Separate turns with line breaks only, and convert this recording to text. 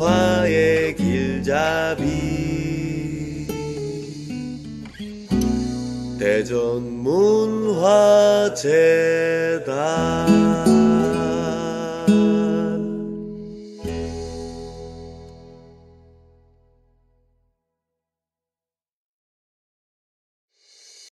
화의 길잡이. 대전 문화재단.